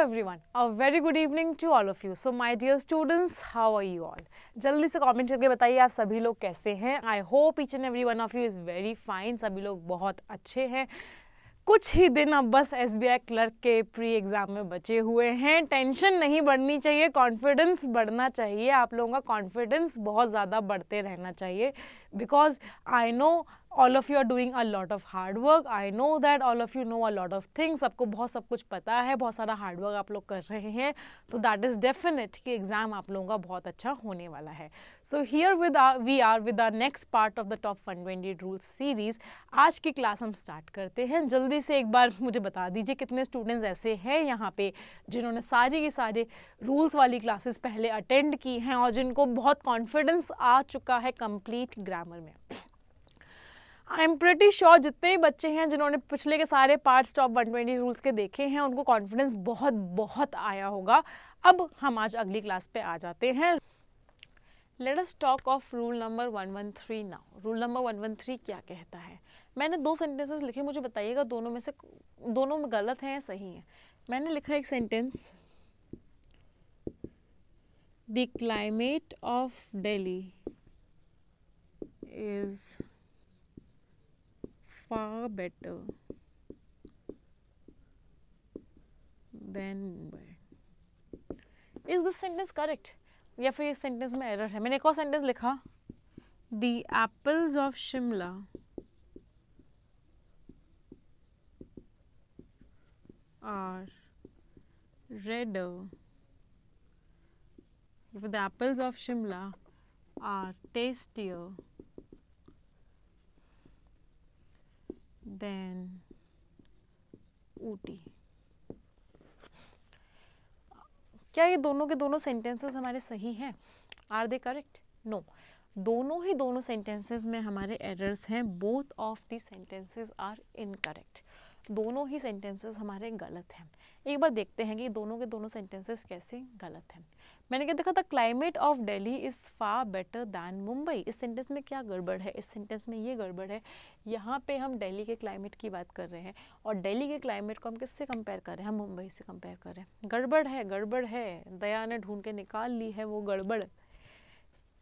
everyone. A very good evening to all of you. So my dear students, how are you all? जल्दी से comment करके बताइए आप सभी लोग कैसे हैं I hope each and every one of you is very fine सभी लोग बहुत अच्छे हैं कुछ ही दिन अब बस एस बी आई क्लर्क के प्री एग्ज़ाम में बचे हुए हैं। टेंशन नहीं बढ़नी चाहिए कॉन्फिडेंस बढ़ना चाहिए। आप लोगों का कॉन्फिडेंस बहुत ज़्यादा बढ़ते रहना चाहिए। Because I know all of you are doing a lot of hard work I know that all of you know a lot of things आपको बहुत सब कुछ पता है, बहुत सारा हार्ड वर्क आप लोग कर रहे हैं। तो दैट इज़ डेफिनेट कि एग्ज़ाम आप लोगों का बहुत अच्छा होने वाला है। So here with we are with are next part of the top one twenty rules series आज की क्लास हम स्टार्ट करते हैं। जल्दी से एक बार मुझे बता दीजिए कितने स्टूडेंट्स ऐसे हैं यहाँ पे जिन्होंने सारी के सारे रूल्स वाली क्लासेस पहले अटेंड की हैं और जिनको बहुत कॉन्फिडेंस आ चुका है कंप्लीट ग्रामर में। आई एम प्रिटी श्योर जितने भी बच्चे हैं जिन्होंने पिछले के सारे पार्ट्स टॉप 120 रूल्स के देखे हैं, उनको कॉन्फिडेंस बहुत बहुत आया होगा। अब हम आज अगली क्लास पे आ जाते हैं। Let us talk of rule number 113 now rule number 113 क्या कहता है मैंने दो सेंटेंसेस लिखे, मुझे बताइएगा दोनों में से दोनों में गलत हैं या सही हैं मैंने लिखा एक sentence the climate of Delhi is far better than Mumbai. Is this sentence correct? या फिर इस सेंटेंस में एरर है। मैंने एक और सेंटेंस लिखा। The apples of Shimla are if the apples of Shimla are tastier then Ooty क्या ये दोनों के दोनों सेंटेंसेस हमारे सही हैं? आर दे करेक्ट नो दोनों ही दोनों सेंटेंसेस में हमारे एरर्स हैं. Both of the sentences are incorrect दोनों ही सेंटेंसेस हमारे गलत हैं। एक बार देखते हैं कि दोनों के दोनों सेंटेंसेस कैसे गलत हैं। मैंने क्या देखा था climate of Delhi is far better than Mumbai इस सेंटेंस में क्या गड़बड़ है? इस सेंटेंस में ये गड़बड़ है। यहाँ पे हम दिल्ली के क्लाइमेट की बात कर रहे हैं और दिल्ली के क्लाइमेट को हम किससे कंपेयर कर रहे हैं? हम मुंबई से कंपेयर कर रहे हैं। गड़बड़ है गड़बड़ है। दया ने ढूंढ के निकाल ली है वो गड़बड़।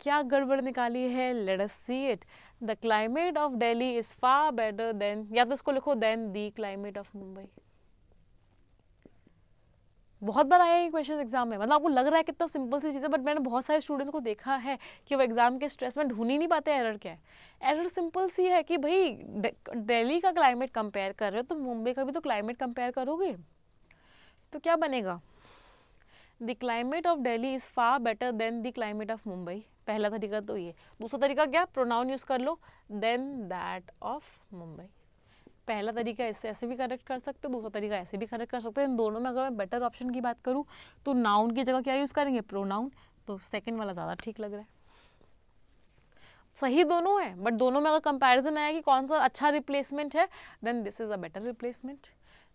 क्या गड़बड़ निकाली है? Let see it the climate of Delhi is far better than या तो इसको लिखो than the climate of Mumbai बहुत बार आया ये क्वेश्चन एग्ज़ाम में। मतलब आपको लग रहा है कितना सिंपल सी चीज़ है बट मैंने बहुत सारे स्टूडेंट्स को देखा है कि वो एग्ज़ाम के स्ट्रेस में ढूंढ ही नहीं पाते एरर क्या है। एरर सिंपल सी है कि भाई दिल्ली का क्लाइमेट कंपेयर कर रहे हो तो मुंबई का भी तो क्लाइमेट कंपेयर करोगे। तो क्या बनेगा? The climate of Delhi is far better than the climate of Mumbai पहला तरीका तो ये। दूसरा तरीका क्या? प्रोनाउन यूज़ कर लो देन दैट ऑफ़ मुंबई पहला तरीका इससे ऐसे भी करेक्ट कर सकते हो, दूसरा तरीका ऐसे भी करेक्ट कर सकते हैं। इन दोनों में अगर मैं बेटर ऑप्शन की बात करूँ तो नाउन की जगह क्या यूज़ करेंगे? प्रोनाउन तो सेकेंड वाला ज़्यादा ठीक लग रहा है। सही दोनों है बट दोनों में अगर कंपैरिजन आया कि कौन सा अच्छा रिप्लेसमेंट है than this is a better replacement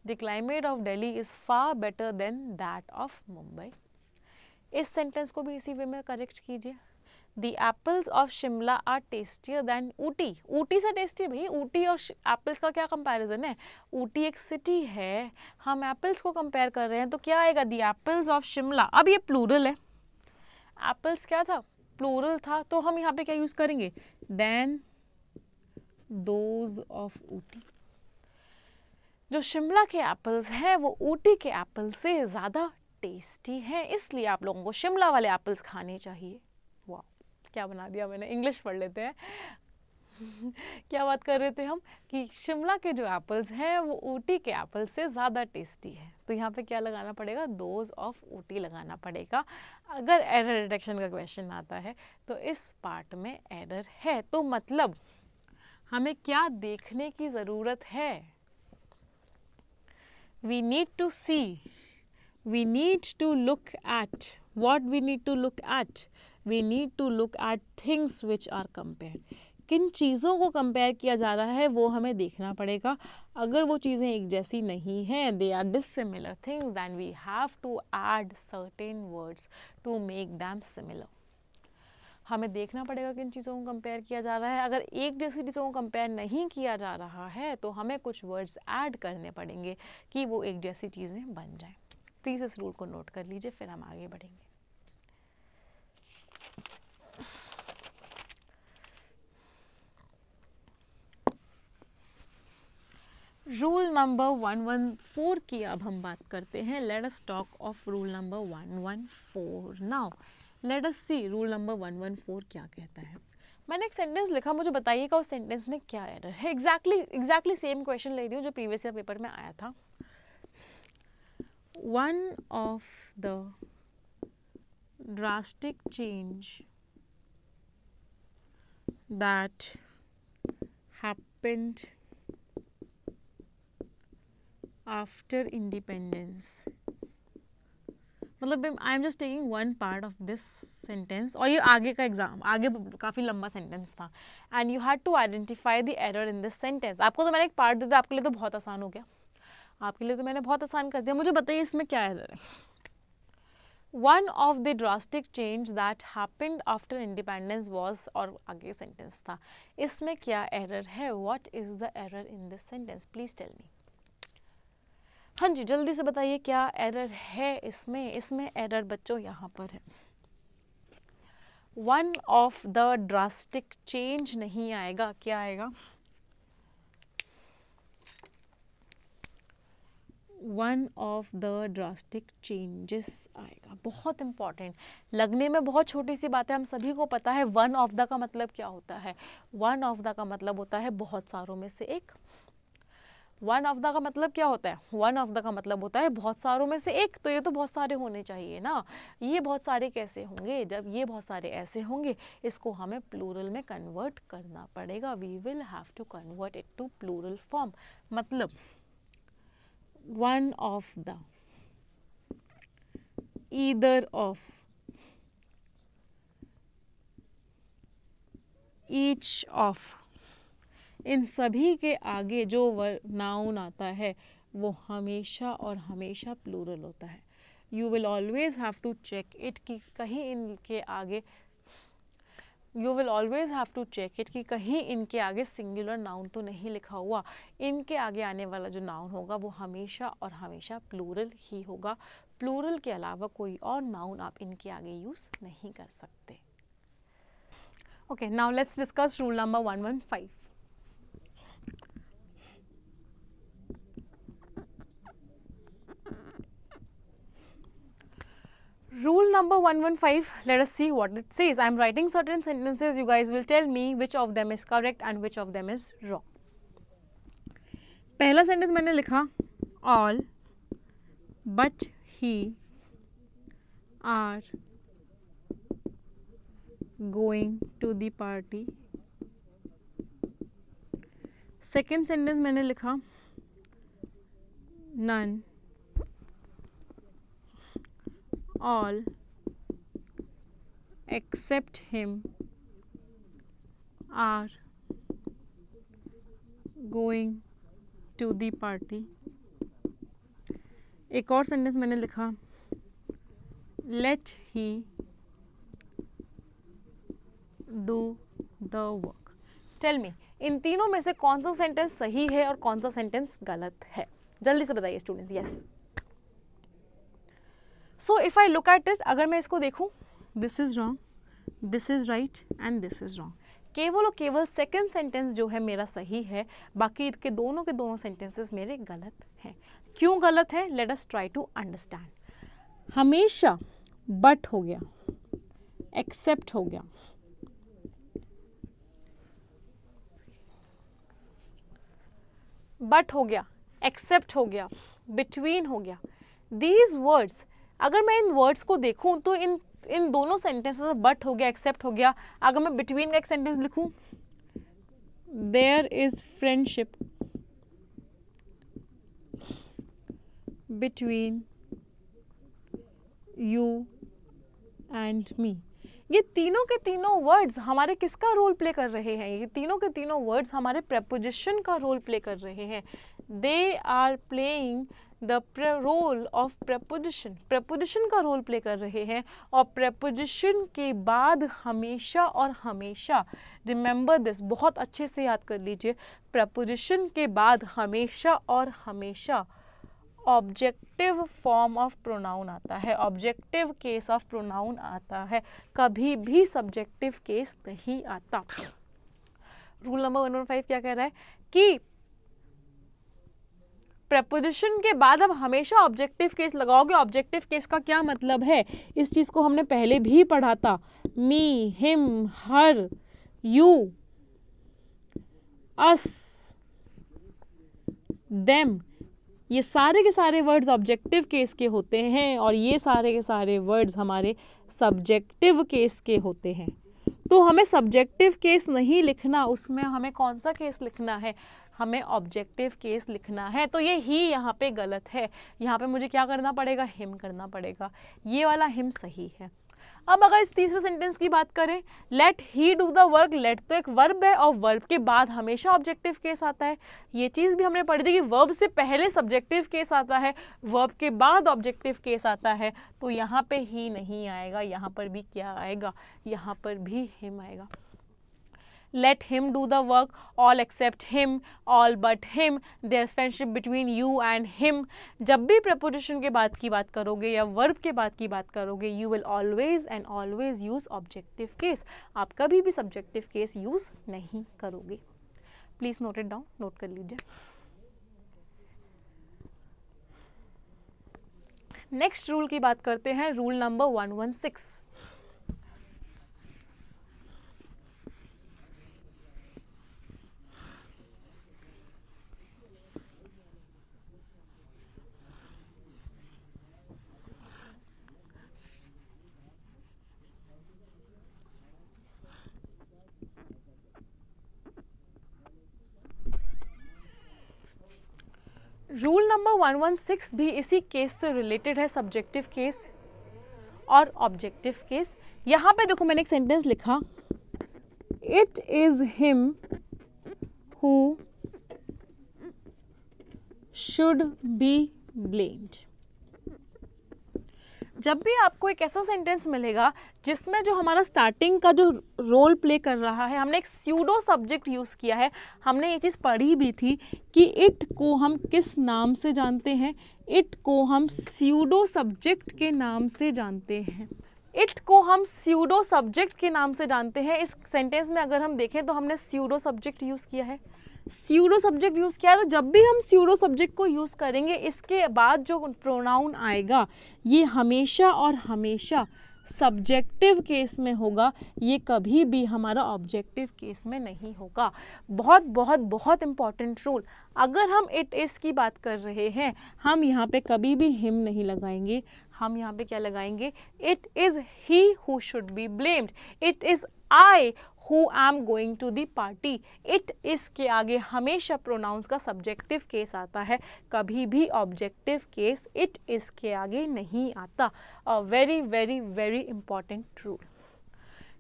the climate of Delhi is far better than that of Mumbai इस सेंटेंस को भी इसी वे में करेक्ट कीजिए। The apples of Shimla are tastier than Ooty Ooty से टेस्टी भाई ऊटी और एप्पल्स का क्या कंपैरिजन है? ऊटी एक सिटी है। हम एप्पल्स को कंपेयर कर रहे हैं तो क्या आएगा? दी एप्पल्स ऑफ़ शिमला अब ये प्लूरल है। एप्पल्स क्या था? प्लूरल था तो हम यहाँ पे क्या यूज़ करेंगे? देन दोज ऑफ़ ऊटी जो शिमला के एप्पल्स हैं, वो ऊटी के एप्पल से ज़्यादा टेस्टी हैं, इसलिए आप लोगों को शिमला वाले एप्पल्स खाने चाहिए। क्या बना दिया मैंने? इंग्लिश पढ़ लेते हैं। क्या बात कर रहे थे हम? कि शिमला के जो एप्पल्स हैं, वो ऊटी के एप्पल से ज़्यादा टेस्टी है। तो यहाँ पे क्या लगाना पड़ेगा? दोज ऑफ़ ऊटी लगाना पड़ेगा। अगर एरर डिटेक्शन का क्वेश्चन आता है तो इस पार्ट में एरर है। तो मतलब हमें क्या देखने की ज़रूरत है? We need to see we need to look at what we need to look at we need to look at things which are compare किन चीज़ों को कंपेयर किया जा रहा है, वो हमें देखना पड़ेगा। अगर वो चीज़ें एक जैसी नहीं हैं they are dissimilar things than we have to add certain words to make them similar हमें देखना पड़ेगा किन चीज़ों को कंपेयर किया जा रहा है। अगर एक जैसी चीज़ों को कंपेयर नहीं किया जा रहा है तो हमें कुछ वर्ड्स ऐड करने पड़ेंगे कि वो एक जैसी चीज़ें बन जाएँ। प्लीज़ इस रूल को नोट कर लीजिए, फिर हम आगे बढ़ेंगे। Rule number one one four की अब हम बात करते हैं. Let us talk of rule number one one four now let us see rule number one one four क्या कहता है. मैंने एक सेंटेंस लिखा, मुझे बताइएगा उस सेंटेंस में क्या एरर है. एग्जैक्टली एग्जैक्टली सेम क्वेश्चन ले रही हूँ जो प्रीवियस ईयर पेपर में आया था. One of the drastic change that happened after independence मतलब I am just taking one part of this sentence और ये आगे का एग्ज़ाम आगे काफ़ी लंबा सेंटेंस था. And you had to identify the error in this sentence आपको तो मैंने एक पार्ट दे दिया, आपके लिए तो बहुत आसान हो गया. आपके लिए तो मैंने बहुत आसान कर दिया. मुझे बताइए इसमें क्या एरर है? One of the drastic change that happened after independence was और आगे सेंटेंस था. इसमें क्या एरर है? What is the error in this sentence please tell me हाँ जी, जल्दी से बताइए क्या एरर है इसमें? इसमें एरर बच्चों यहाँ पर है। One of the drastic change नहीं आएगा। क्या आएगा? One of the drastic changes आएगा। बहुत इंपॉर्टेंट लगने में बहुत छोटी सी बात है, हम सभी को पता है वन ऑफ़ द का मतलब क्या होता है? वन ऑफ़ द का मतलब होता है बहुत सारों में से एक। वन ऑफ़ द का मतलब क्या होता है? वन ऑफ़ द का मतलब होता है बहुत सारों में से एक तो ये तो बहुत सारे होने चाहिए ना। ये बहुत सारे कैसे होंगे? जब ये बहुत सारे ऐसे होंगे, इसको हमें प्लूरल में कन्वर्ट करना पड़ेगा। We will have to convert it to plural form मतलब one of the either of each of इन सभी के आगे जो नाउन आता है, वो हमेशा और हमेशा प्लूरल होता है। You will always have to check it कि कहीं इनके आगे you will always have to check it कि कहीं इनके आगे सिंगुलर नाउन तो नहीं लिखा हुआ। इनके आगे आने वाला जो नाउन होगा, वो हमेशा और हमेशा प्लूरल ही होगा। प्लूरल के अलावा कोई और नाउन आप इनके आगे यूज़ नहीं कर सकते। Okay now let's discuss rule number one one five rule number 115 let us see what it says i am writing certain sentences you guys will tell me which of them is correct and which of them is wrong पहला sentence मैंने लिखा all but he are going to the party second sentence मैंने लिखा none All except him are going to the party. एक और sentence मैंने लिखा let he do the work tell me इन तीनों में से कौन सा सेंटेंस सही है और कौन सा सेंटेंस गलत है? जल्दी से बताइए students yes so if I look at it अगर मैं इसको देखूँ this is wrong this is right and this is wrong केवल और केवल सेकेंड सेंटेंस जो है मेरा सही है, बाकी के दोनों के दोनों सेंटेंसेस मेरे गलत हैं। क्यों गलत है? Let us try to understand हमेशा बट हो गया एक्सेप्ट हो गया। बट हो गया एक्सेप्ट हो गया बिटवीन हो गया। दीज वर्ड्स अगर मैं इन वर्ड्स को देखूँ तो इन इन दोनों सेंटेंसेस बट हो गया एक्सेप्ट हो गया। अगर मैं बिटवीन का एक सेंटेंस लिखूं there is friendship between you and me ये तीनों के तीनों वर्ड्स हमारे किसका रोल प्ले कर रहे हैं? ये तीनों के तीनों वर्ड्स हमारे प्रपोजिशन का रोल प्ले कर रहे हैं। They are playing the role of preposition preposition का रोल प्ले कर रहे हैं और प्रपोजिशन के बाद हमेशा और हमेशा। रिमेंबर दिस बहुत अच्छे से याद कर लीजिए। प्रपोजिशन के बाद हमेशा और हमेशा। ऑब्जेक्टिव फॉर्म ऑफ़ प्रोनाउन आता है। ऑब्जेक्टिव केस ऑफ़ प्रोनाउन आता है। कभी भी सब्जेक्टिव केस नहीं आता। Rule number one one five क्या कह रहा है? कि प्रपोजिशन के बाद अब हमेशा ऑब्जेक्टिव केस लगाओगे। ऑब्जेक्टिव केस का क्या मतलब है? इस चीज़ को हमने पहले भी पढ़ा था। Me him her you us them ये सारे के सारे वर्ड्स ऑब्जेक्टिव केस के होते हैं और ये सारे के सारे वर्ड्स हमारे सब्जेक्टिव केस के होते हैं। तो हमें सब्जेक्टिव केस नहीं लिखना, उसमें हमें कौन सा केस लिखना है? हमें ऑब्जेक्टिव केस लिखना है तो ये ही यहाँ पे गलत है। यहाँ पे मुझे क्या करना पड़ेगा? हिम करना पड़ेगा। ये वाला हिम सही है। अब अगर इस तीसरे सेंटेंस की बात करें let he do the work let तो एक वर्ब है और वर्ब के बाद हमेशा ऑब्जेक्टिव केस आता है। ये चीज़ भी हमने पढ़ी थी कि वर्ब से पहले सब्जेक्टिव केस आता है वर्ब के बाद ऑब्जेक्टिव केस आता है। तो यहाँ पे ही नहीं आएगा, यहाँ पर भी क्या आएगा? यहाँ पर भी हिम आएगा। Let him do the work all except him all but him there friendship between you and him जब भी प्रपोजिशन के बाद की बात करोगे या वर्ब के बाद की बात करोगे you will always and always use objective case आप कभी भी सब्जेक्टिव केस यूज़ नहीं करोगे. Please note it down note कर लीजिए. नेक्स्ट रूल की बात करते हैं. रूल नंबर 116 रूल नंबर 116 भी इसी केस से रिलेटेड है सब्जेक्टिव केस और ऑब्जेक्टिव केस यहाँ पे देखो मैंने एक सेंटेंस लिखा। It is him who should be blamed जब भी आपको एक ऐसा सेंटेंस मिलेगा, जिसमें जो हमारा स्टार्टिंग का जो रोल प्ले कर रहा है, हमने एक स्यूडो सब्जेक्ट यूज़ किया है, हमने ये चीज़ पढ़ी भी थी कि इट को हम किस नाम से जानते हैं? इट को हम स्यूडो सब्जेक्ट के नाम से जानते हैं। इट को हम स्यूडो सब्जेक्ट के नाम से जानते हैं। इस सेंटेंस में अगर हम देखें तो हमने स्यूडो सब्जेक्ट यूज़ किया है। स्यूडो सब्जेक्ट यूज़ किया है तो जब भी हम स्यूडो सब्जेक्ट को यूज़ करेंगे, इसके बाद जो प्रोनाउन आएगा, ये हमेशा और हमेशा सब्जेक्टिव केस में होगा, ये कभी भी हमारा ऑब्जेक्टिव केस में नहीं होगा। बहुत बहुत बहुत इंपॉर्टेंट रूल अगर हम इट इज़ की बात कर रहे हैं, हम यहाँ पे कभी भी हिम नहीं लगाएँगे। हम यहाँ पे क्या लगाएँगे? It is he who should be blamed it is I who am going to the party it इस के आगे हमेशा प्रोनाउंस का सब्जेक्टिव केस आता है। कभी भी ऑब्जेक्टिव केस इट इस के आगे नहीं आता। A very very very important rule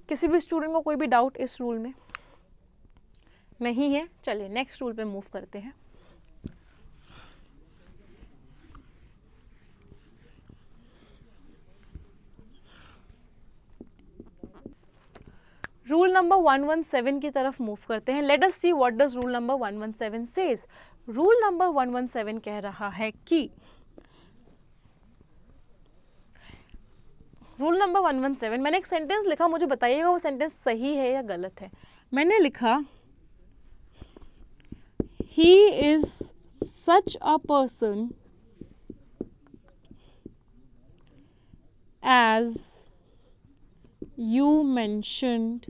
किसी भी स्टूडेंट को कोई भी डाउट इस रूल में नहीं है। चलिए नेक्स्ट रूल पे मूव करते हैं। रूल नंबर 117 की तरफ़ मूव करते हैं. Let us see what does rule number 117 says rule number 117 कह रहा है कि रूल नंबर 117 मैंने एक सेंटेंस लिखा, मुझे बताइएगा वो सेंटेंस सही है या गलत है? मैंने लिखा he is such a person as you mentioned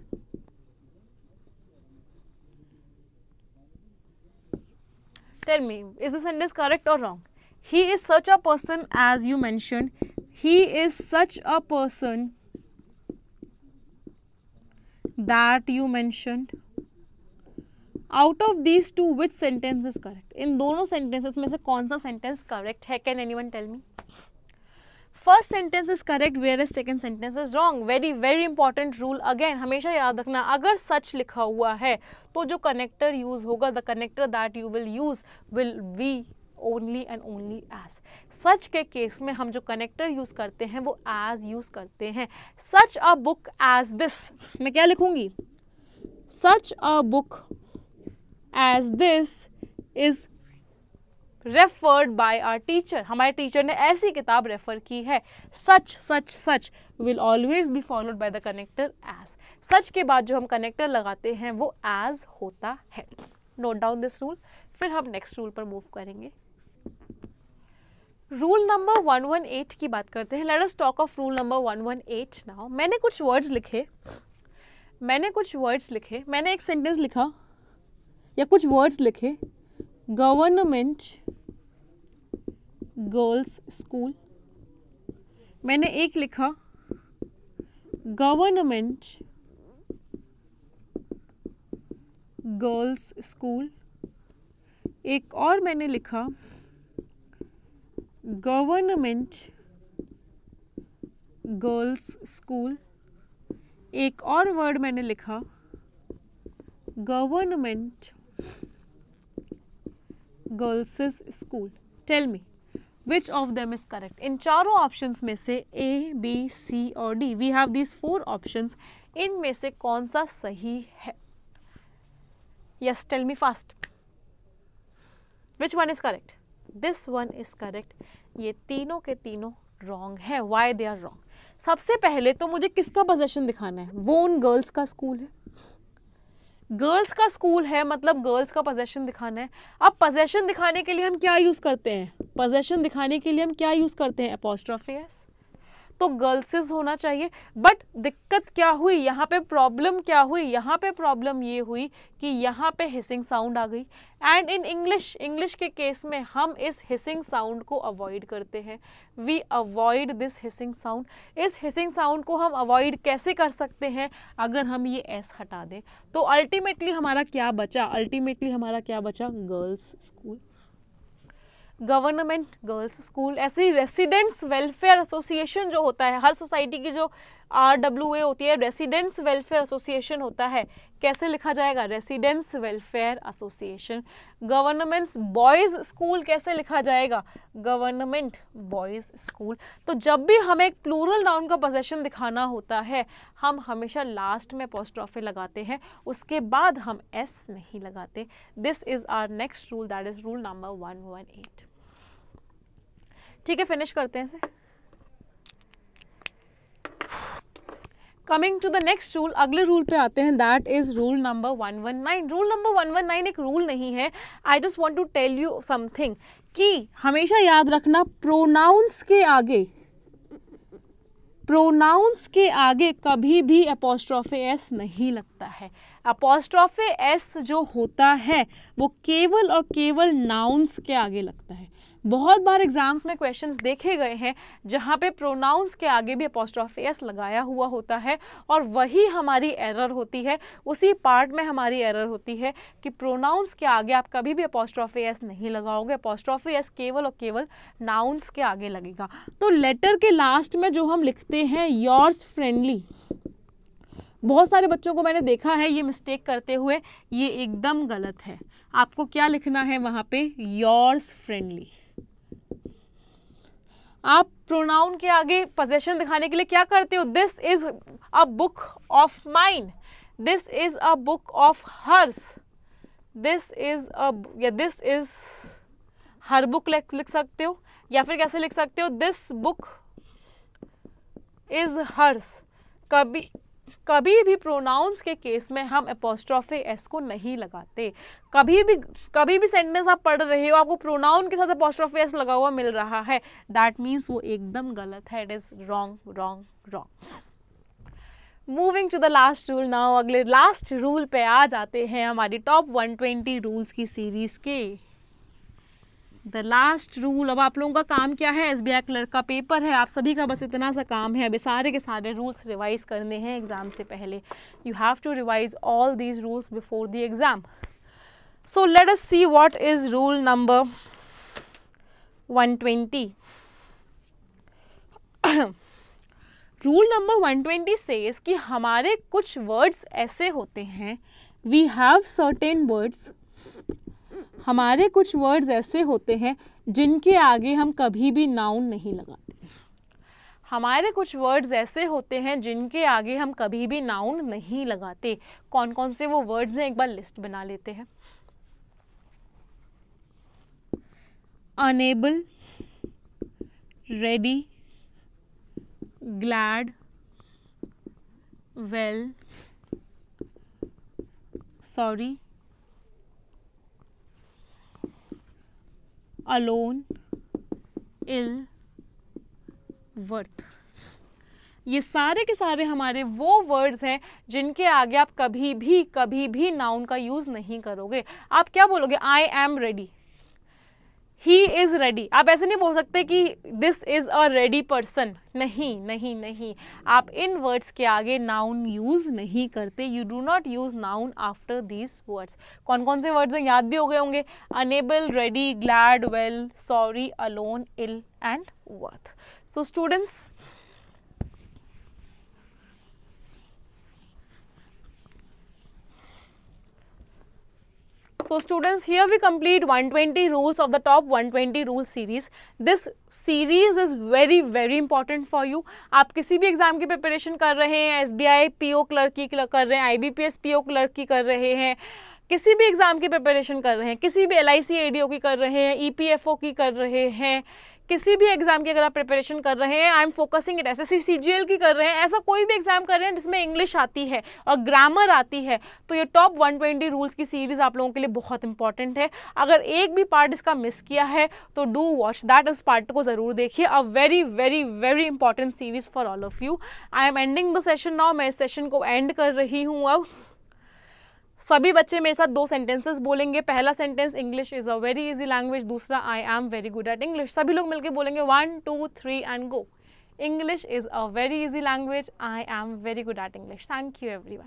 tell me is the sentence correct or wrong he is such a person as you mentioned he is such a person that you mentioned out of these two which sentence is correct in दोनों sentences में से कौन सा sentence correct है can anyone tell me First sentence is correct where is second sentence is wrong very very important rule again हमेशा याद रखना, अगर सच लिखा हुआ है तो जो कनेक्टर यूज़ होगा the connector that you will use will be only and only as such के केस में हम जो कनेक्टर यूज़ करते हैं, वो एज यूज़ करते हैं. Such a book as this मैं क्या लिखूँगी? Such a book as this is referred by our teacher हमारे टीचर ने ऐसी किताब रेफर की है। Such such such will always be followed by the connector as such के बाद जो हम कनेक्टर लगाते हैं, वो एज होता है। नोट डाउन दिस रूल फिर हम नेक्स्ट रूल पर मूव करेंगे। रूल नंबर 118 की बात करते हैं। Let us talk of rule number 118 now मैंने कुछ वर्ड्स लिखे। मैंने कुछ वर्ड्स लिखे। मैंने एक सेंटेंस लिखा। या कुछ वर्ड्स लिखे। Government girls school. मैंने एक लिखा, गवर्नमेंट गर्ल्स स्कूल। एक और मैंने लिखा, गवर्नमेंट गर्ल्स स्कूल। एक और वर्ड मैंने लिखा, government girls school. Tell me which of them is correct इन चारों ऑप्शंस में से ए बी सी और D we have these four options इनमें से कौन सा सही है? Yes tell me fast which one is correct this one is correct ये तीनों के तीनों रॉन्ग है. वाई दे आर रॉन्ग सबसे पहले तो मुझे किसका पोजेशन दिखाना है? वो उन गर्ल्स का स्कूल है। गर्ल्स का स्कूल है मतलब गर्ल्स का पोजेशन दिखाना है। अब पोजेशन दिखाने के लिए हम क्या यूज़ करते हैं? पोजेशन दिखाने के लिए हम क्या यूज़ करते हैं? अपोस्ट्रॉफेस तो गर्ल्सेस होना चाहिए। बट दिक्कत क्या हुई? यहाँ पे प्रॉब्लम क्या हुई? यहाँ पे प्रॉब्लम ये हुई कि यहाँ पे हिसिंग साउंड आ गई। एंड इन इंग्लिश इंग्लिश के केस में हम इस हिसिंग साउंड को अवॉइड करते हैं। We avoid this hissing sound इस हिसिंग साउंड को हम अवॉइड कैसे कर सकते हैं? अगर हम ये एस हटा दें। तो अल्टीमेटली हमारा क्या बचा? अल्टीमेटली हमारा क्या बचा? Girls school government girls school, ऐसे ही रेसिडेंट्स वेलफेयर एसोसिएशन जो होता है, हर सोसाइटी की जो आर डब्ल्यू ए होती है रेसिडेंट्स वेलफेयर एसोसिएशन होता है। कैसे लिखा जाएगा? Residents welfare association governments boys school कैसे लिखा जाएगा? गवर्नमेंट बॉयज़ स्कूल तो जब भी हमें एक प्लूरल नाउन का पोजेशन दिखाना होता है, हम हमेशा लास्ट में पोस्ट्रॉफे लगाते हैं, उसके बाद हम एस नहीं लगाते। This is our next rule that is rule number one one eight ठीक है फिनिश करते हैं इसे। Coming to the next rule अगले रूल पे आते हैं। That is rule number one one nine rule number one one nine एक रूल नहीं है। I just want to tell you something कि हमेशा याद रखना प्रोनाउंस के आगे। प्रोनाउंस के आगे कभी भी अपोस्ट्रॉफे एस नहीं लगता है। अपोस्ट्रॉफे एस जो होता है, वो केवल और केवल नाउंस के आगे लगता है। बहुत बार एग्ज़ाम्स में क्वेश्चंस देखे गए हैं, जहाँ पे प्रोनाउंस के आगे भी अपोस्ट्रॉफ एस लगाया हुआ होता है और वही हमारी एरर होती है। उसी पार्ट में हमारी एरर होती है कि प्रोनाउंस के आगे आप कभी भी अपोस्ट्रॉफ एस नहीं लगाओगे। अपोस्ट्रॉफ एस केवल और केवल नाउंस के आगे लगेगा। तो लेटर के लास्ट में जो हम लिखते हैं योर्स फ्रेंडली बहुत सारे बच्चों को मैंने देखा है ये मिस्टेक करते हुए, ये एकदम गलत है। आपको क्या लिखना है वहाँ पे? योर्स फ्रेंडली आप प्रोनाउन के आगे पोजेशन दिखाने के लिए क्या करते हो? This is a book of mind this is a book of hers this is a this is her book लिख सकते हो? या फिर कैसे लिख सकते हो? दिस बुक इज़ हर्स कभी कभी भी प्रोनाउंस के केस में हम अपोस्ट्रॉफे एस को नहीं लगाते। कभी भी कभी भी सेंटेंस आप पढ़ रहे हो, आपको प्रोनाउन के साथ अपोस्ट्रॉफे एस लगा हुआ मिल रहा है। दैट मीन्स वो एकदम गलत है। It is wrong wrong wrong moving to the last rule now अगले लास्ट रूल पे आ जाते हैं हमारी टॉप 120 रूल्स की सीरीज़ के। द लास्ट रूल अब आप लोगों का काम क्या है? एस बी आई क्लर्क का पेपर है। आप सभी का बस इतना सा काम है। अभी सारे के सारे रूल्स रिवाइज करने हैं एग्ज़ाम से पहले। You have to revise all these rules before the exam so let us see what is rule number 120 rule number 120 says कि हमारे कुछ वर्ड्स ऐसे होते हैं। वी हैव सर्टेन वर्ड्स हमारे कुछ वर्ड्स ऐसे होते हैं जिनके आगे हम कभी भी नाउन नहीं लगाते। हमारे कुछ वर्ड्स ऐसे होते हैं जिनके आगे हम कभी भी नाउन नहीं लगाते। कौन कौन से वो वर्ड्स हैं? एक बार लिस्ट बना लेते हैं। Unable ready glad well sorry alone ill, worth. ये सारे के सारे हमारे वो वर्ड्स हैं जिनके आगे आप कभी भी कभी भी नाउन का यूज़ नहीं करोगे। आप क्या बोलोगे? I am ready he is ready आप ऐसे नहीं बोल सकते कि this is a ready person नहीं नहीं नहीं. आप इन वर्ड्स के आगे नाउन यूज़ नहीं करते. You do not use noun after these words कौन कौन से वर्ड्स हैं? याद भी हो गए होंगे. Unable ready glad well sorry alone ill and worth so students So students, here we complete 120 rules of the top 120 rules series. This series is very very important for you. आप किसी भी exam की preparation कर रहे हैं S B I P O clerk की कर रहे हैं I B P S P O clerk की कर रहे हैं किसी भी एग्ज़ाम की प्रिपरेशन कर रहे हैं, किसी भी एल आई की कर रहे हैं ई पी एफ़ ओ की कर रहे हैं, किसी भी एग्ज़ाम की अगर आप प्रिपरेशन कर रहे हैं I am focusing it S S C की कर रहे हैं, ऐसा कोई भी एग्ज़ाम कर रहे हैं जिसमें इंग्लिश आती है और ग्रामर आती है तो ये टॉप 120 रूल्स की सीरीज़ आप लोगों के लिए बहुत इंपॉर्टेंट है। अगर एक भी पार्ट इसका मिस किया है तो डू वॉच दैट उस पार्ट को ज़रूर देखिए। A very very very important series for all of you I am ending the session now मैं इस सेशन को एंड कर रही हूँ अब। सभी बच्चे मेरे साथ दो सेंटेंसेस बोलेंगे। पहला sentence English is a very easy language दूसरा I am very good at English सभी लोग मिलकर बोलेंगे one two three and go English is a very easy language I am very good at English thank you every